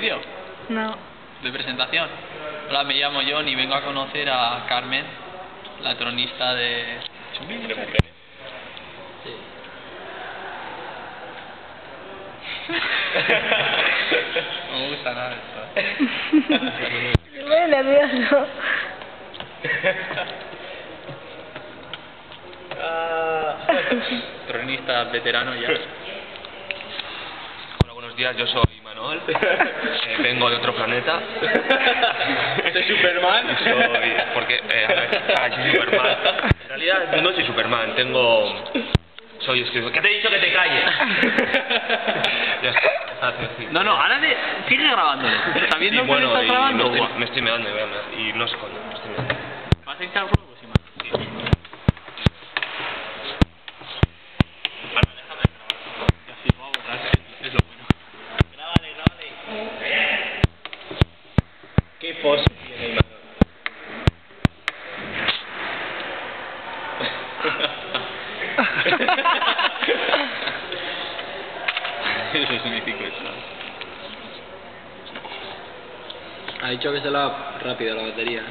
vídeo No. de presentación? Hola, me llamo John y vengo a conocer a Carmen, la tronista de... Sí. no me gusta nada esto. Muy nervioso. Tronista veterano ya. Hola, buenos días, yo soy Eh, vengo de otro planeta. ¿De Superman? Soy, porque, eh, a ver, ah, soy Superman. En realidad no soy Superman, tengo... Soy escritor. ¿Qué te he dicho que te calles? ya está. Sí, sí. No, no, ahora de... sigue grabándole. ¿Está viendo Y que bueno, estás grabando? me, estoy, me estoy meando y, no sé cuándo, me estoy meando. ¿Vas a echar ¿Qué pose tiene Eso significa eso. Ha dicho que se la rápido la batería.